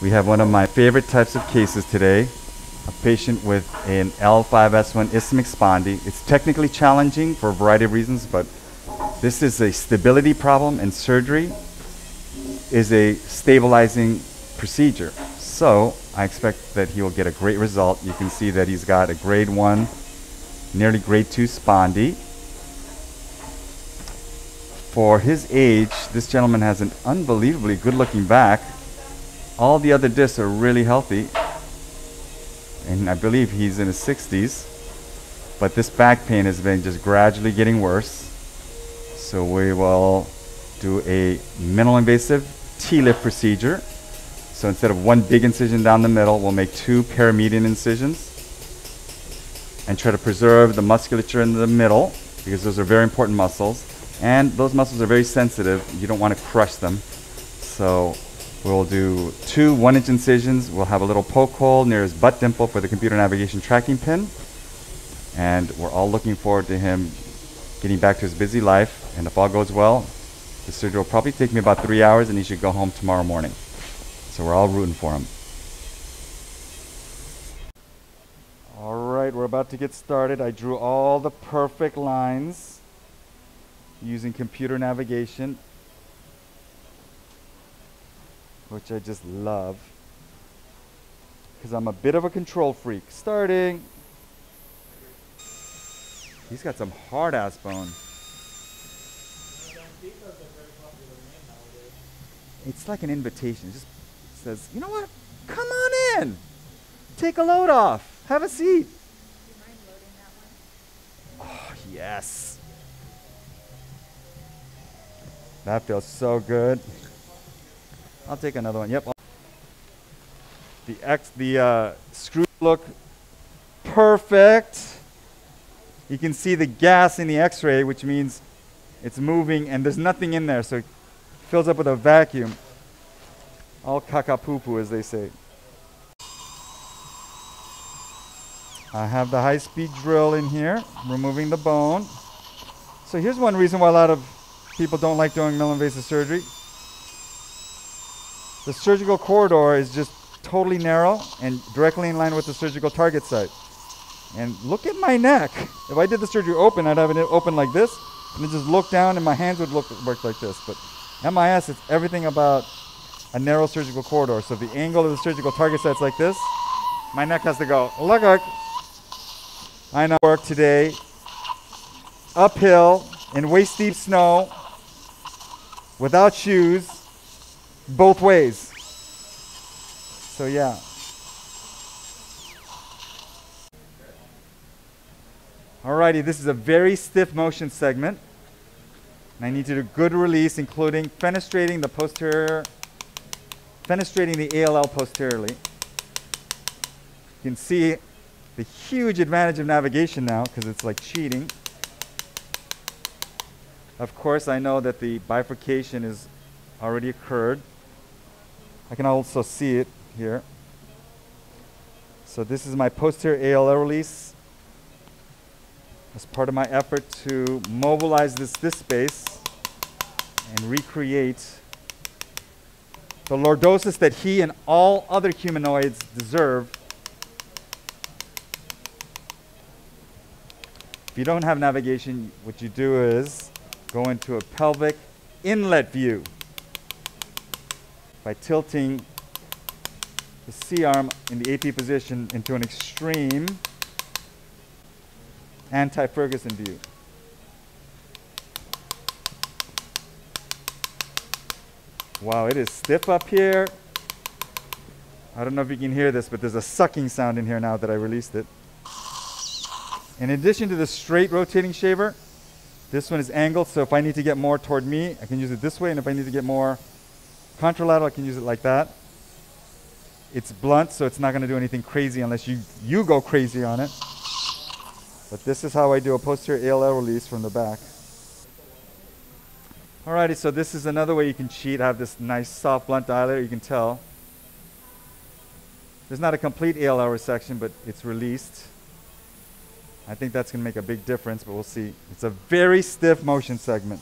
We have one of my favorite types of cases today, a patient with an L5S1 isthmic spondy. It's technically challenging for a variety of reasons, but this is a stability problem and surgery is a stabilizing procedure. So I expect that he will get a great result. You can see that he's got a grade one, nearly grade two spondy. For his age, this gentleman has an unbelievably good looking back. All the other discs are really healthy. And I believe he's in his 60s. But this back pain has been just gradually getting worse. So we will do a minimal invasive TLIF procedure. So instead of one big incision down the middle, we'll make two paramedian incisions and try to preserve the musculature in the middle because those are very important muscles. And those muscles are very sensitive. You don't want to crush them. So we'll do two one inch incisions. We'll have a little poke hole near his butt dimple for the computer navigation tracking pin. And we're all looking forward to him getting back to his busy life. And if all goes well, the surgery will probably take me about three hours and he should go home tomorrow morning. So we're all rooting for him. All right, we're about to get started. I drew all the perfect lines using computer navigation, which I just love because I'm a bit of a control freak. Starting. He's got some hard ass bone. It's like an invitation. It just says, you know what? Come on in. Take a load off. Have a seat. Oh, yes. That feels so good. I'll take another one. Yep. The X, the uh, screws look perfect. You can see the gas in the X-ray, which means it's moving and there's nothing in there, so it fills up with a vacuum. All caca-poo-poo, as they say. I have the high-speed drill in here, removing the bone. So here's one reason why a lot of people don't like doing minimally invasive surgery. The surgical corridor is just totally narrow and directly in line with the surgical target site. And look at my neck. If I did the surgery open, I'd have it open like this, and just look down, and my hands would look work like this. But MIS, it's everything about a narrow surgical corridor. So the angle of the surgical target site's like this, my neck has to go. Look, look. I know work today, uphill in waist deep snow, without shoes, both ways. So yeah. Alrighty, this is a very stiff motion segment. And I need to do good release, including fenestrating the posterior, fenestrating the ALL posteriorly. You can see the huge advantage of navigation now because it's like cheating. Of course, I know that the bifurcation has already occurred. I can also see it here. So this is my posterior ALL release as part of my effort to mobilize this disc space and recreate the lordosis that he and all other humanoids deserve. If you don't have navigation, what you do is go into a pelvic inlet view by tilting the C-arm in the AP position into an extreme anti-Ferguson view. Wow, it is stiff up here. I don't know if you can hear this, but there's a sucking sound in here now that I released it. In addition to the straight rotating shaver, this one is angled, so if I need to get more toward me, I can use it this way, and if I need to get more contralateral, I can use it like that. It's blunt, so it's not going to do anything crazy unless you, you go crazy on it. But this is how I do a posterior ALL release from the back. Alrighty, so this is another way you can cheat. I have this nice soft blunt dilator, you can tell. There's not a complete ALL resection, but it's released. I think that's going to make a big difference, but we'll see. It's a very stiff motion segment.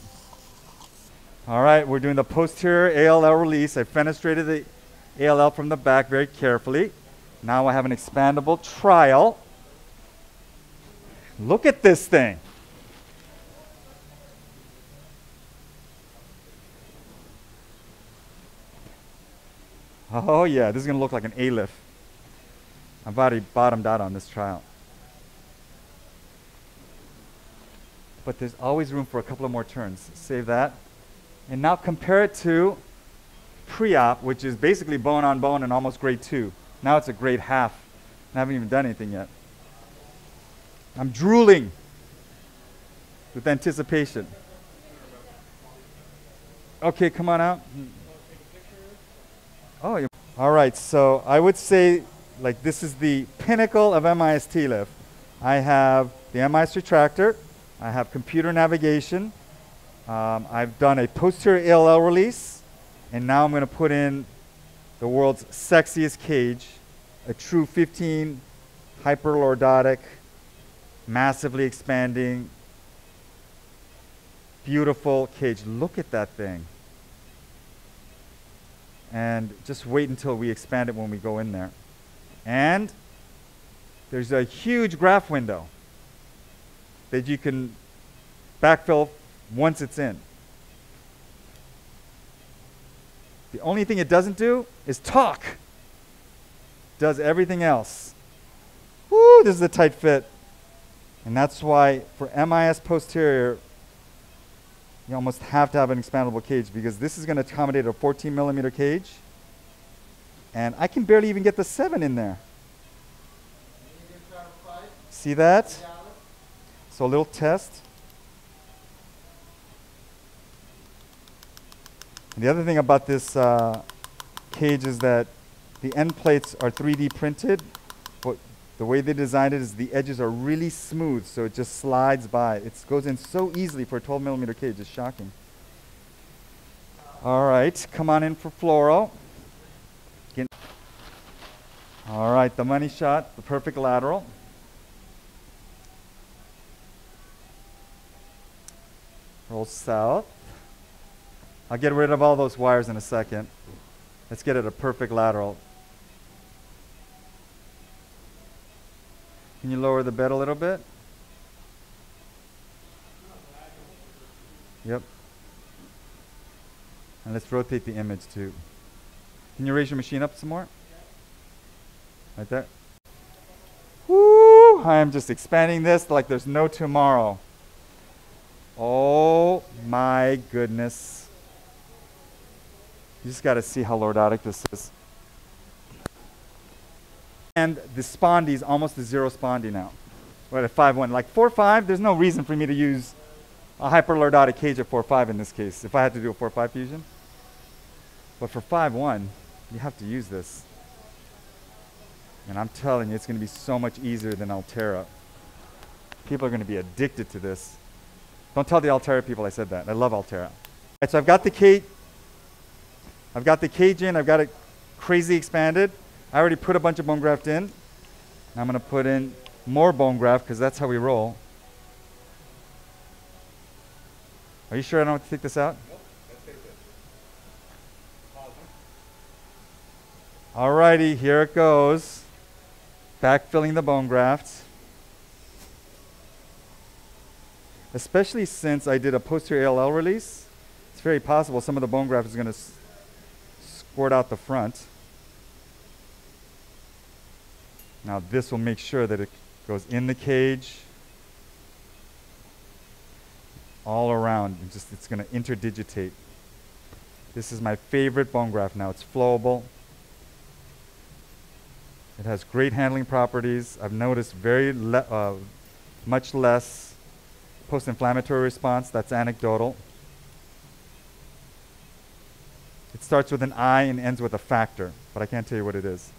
All right, we're doing the posterior ALL release. I fenestrated the ALL from the back very carefully. Now I have an expandable trial. Look at this thing. Oh yeah, this is gonna look like an ALIF. I've already bottomed out on this trial. But there's always room for a couple of more turns. Save that. And now compare it to pre-op, which is basically bone on bone and almost grade two. Now it's a grade half. I haven't even done anything yet. I'm drooling with anticipation. Okay, come on out. Oh, all right. So I would say, like, this is the pinnacle of MIS lift. I have the MIS retractor. I have computer navigation. Um, I've done a posterior ALL release, and now I'm going to put in the world's sexiest cage, a true 15 hyperlordotic, massively expanding, beautiful cage. Look at that thing. And just wait until we expand it when we go in there. And there's a huge graft window that you can backfill once it's in. The only thing it doesn't do is talk. Does everything else. Woo, this is a tight fit. And that's why for MIS posterior, you almost have to have an expandable cage because this is going to accommodate a 14 millimeter cage. And I can barely even get the 7 in there. See that? So a little test. The other thing about this uh, cage is that the end plates are 3D printed. But the way they designed it is the edges are really smooth, so it just slides by. It goes in so easily for a 12 millimeter cage. It's shocking. All right, come on in for fluoro. Get All right, the money shot, the perfect lateral. Roll south. I'll get rid of all those wires in a second. Let's get it a perfect lateral. Can you lower the bed a little bit? Yep. And let's rotate the image too. Can you raise your machine up some more? Right there. Woo! I am just expanding this like there's no tomorrow. Oh my goodness. You just got to see how lordotic this is. And the spondy is almost a zero spondy now. What at 5.1? Like 4-5, there's no reason for me to use a hyperlordotic cage at 4-5 in this case, if I had to do a 4-5 fusion. But for 5-1, you have to use this. And I'm telling you, it's going to be so much easier than Altera. People are going to be addicted to this. Don't tell the Altera people I said that. I love Altera. All right, so I've got the cage. I've got the cage in. I've got it crazy expanded. I already put a bunch of bone graft in. I'm going to put in more bone graft because that's how we roll. Are you sure I don't have to take this out? Nope, Alrighty, here it goes. Backfilling the bone graft. especially since I did a posterior ALL release, it's very possible some of the bone graft is going to out the front. Now this will make sure that it goes in the cage, all around, and just it's going to interdigitate. This is my favorite bone graft now. It's flowable. It has great handling properties. I've noticed very le uh, much less post-inflammatory response, that's anecdotal. It starts with an I and ends with a factor, but I can't tell you what it is.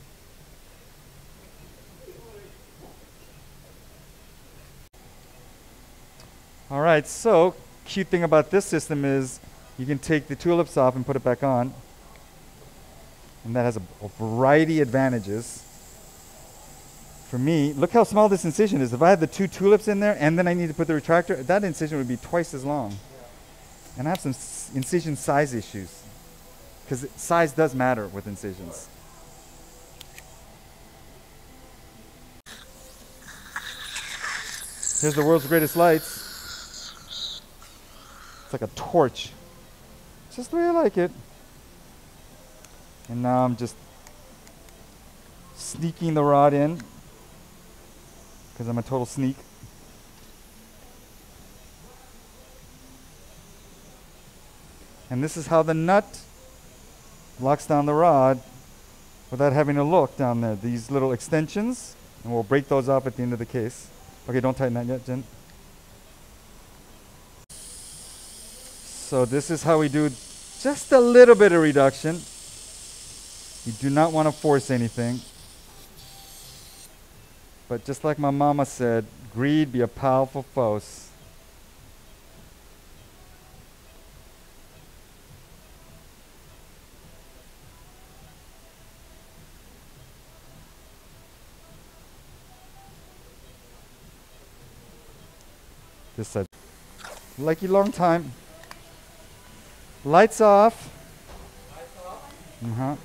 All right, so cute thing about this system is you can take the tulips off and put it back on. And that has a, a variety of advantages for me, look how small this incision is. If I had the two tulips in there and then I need to put the retractor, that incision would be twice as long. And I have some incision size issues. Because size does matter with incisions. Here's the world's greatest lights. It's like a torch. Just the way I like it. And now I'm just sneaking the rod in because I'm a total sneak. And this is how the nut locks down the rod without having to look down there. These little extensions, and we'll break those off at the end of the case. Okay, don't tighten that yet, Jen. So this is how we do just a little bit of reduction. You do not want to force anything. But just like my mama said, greed be a powerful force. This side. Lucky long time. Lights off. Lights off. Uh-huh.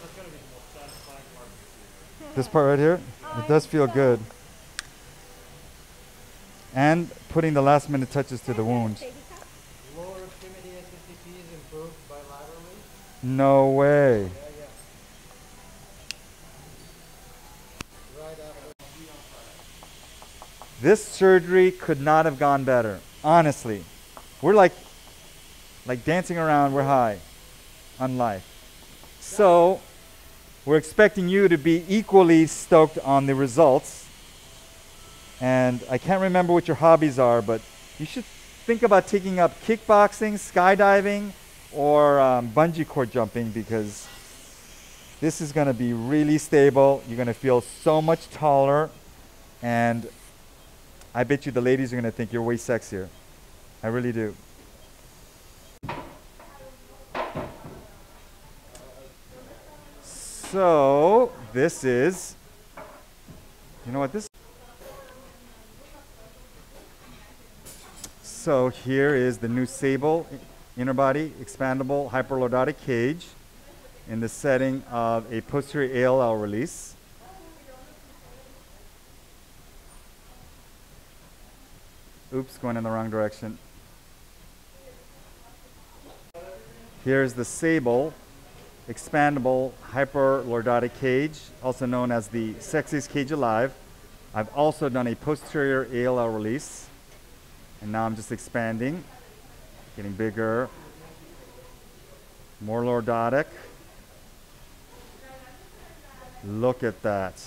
That's gonna be the most satisfying part. This part right here, it does feel good. And putting the last minute touches to the wound. Lower extremity SSEP is improved bilaterally. No way. Yeah, yeah. Right after. This surgery could not have gone better. Honestly. We're like like dancing around, we're high on life. So, we're expecting you to be equally stoked on the results. And I can't remember what your hobbies are, but you should think about taking up kickboxing, skydiving, or um, bungee cord jumping because this is going to be really stable. You're going to feel so much taller, and I bet you the ladies are going to think you're way sexier. I really do. So, this is, you know what this So here is the new Sable interbody expandable hyperlordotic cage in the setting of a posterior ALL release. Oops, going in the wrong direction. Here's the Sable expandable hyperlordotic cage, also known as the sexiest cage alive. I've also done a posterior ALL release. And now I'm just expanding, getting bigger, more lordotic. Look at that.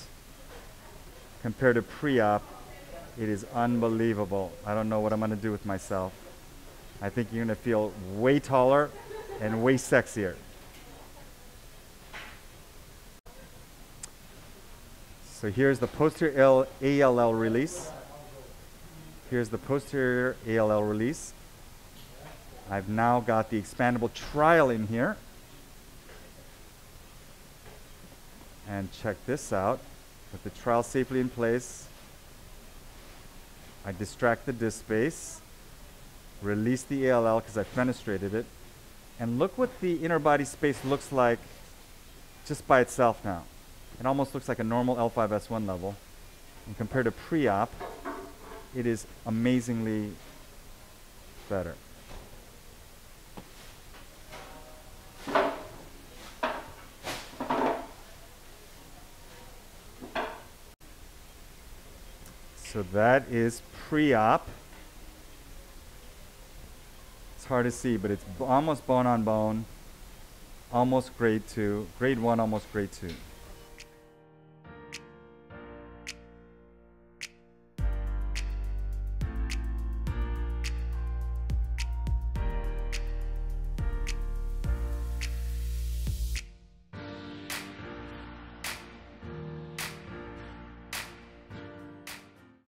Compared to pre-op, it is unbelievable. I don't know what I'm gonna do with myself. I think you're gonna feel way taller and way sexier. So here's the posterior ALL release. Here's the posterior ALL release. I've now got the expandable trial in here. And check this out. With the trial safely in place, I distract the disc space, release the ALL because I fenestrated it, and look what the interbody space looks like just by itself now. It almost looks like a normal L5S1 level. And compared to pre-op, it is amazingly better. So that is pre-op. It's hard to see, but it's almost bone on bone, almost grade two, grade one, almost grade two.